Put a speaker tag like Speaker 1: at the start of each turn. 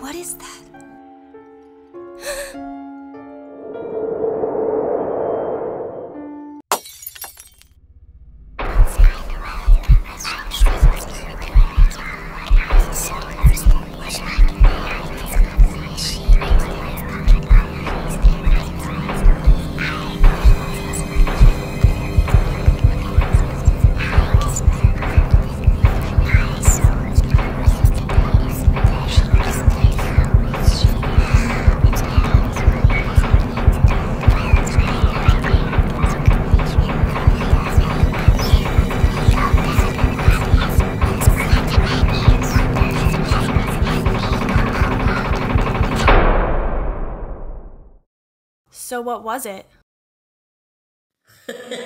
Speaker 1: What is that? So, what was it?